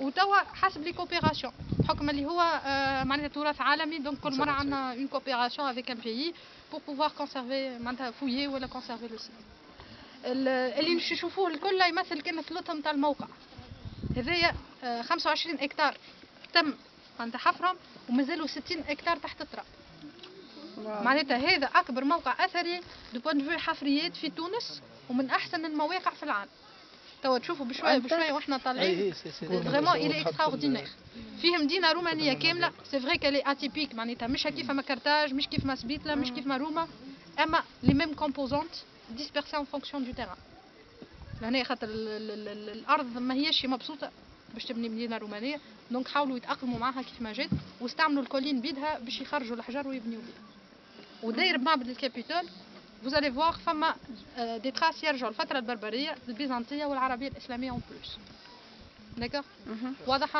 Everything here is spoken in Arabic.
وتوا حسب les coopérations بحكم اللي هو آه، معناتها تراث عالمي donc كل مرة عندنا une coopération avec un pays pour pouvoir conserver معناتها fouiller ولا conserver le site اللي نشوفوه الكل يمثل كانت لطم تاع الموقع. هذايا 25 آه، hectares تم معناتها حفرهم ومازالوا 60 hectares تحت التراب. معناتها هذا أكبر موقع أثري du point de vue حفريات في تونس ومن أحسن المواقع في العالم. توا تشوفوا بشوية بشوية وإحنا طالعين. vraiment elle est extraordinaire فيه مدينه رومانية كاملة. c'est vrai qu'elle est atypique معناتها. مش كيف ما كرتاج مش كيف ما سبيتلا مش كيف ما روما. أما les mêmes composantes dispersées en fonction du terrain لهنا خاطر الأرض ما هيش مبسوطة باش تبني مدينة رومانية. donc حاولوا يتأقلموا معها كيف ما جات واستعملوا ال colline بيدها باش يخرجوا الحجر ويبنيوا بيها. وداير بمعبد الكابيتول vous allez voir فما des traces يرجعوا الفترة البربريه البيزنطيه والعربيه الاسلاميه en plus d'accord واضحه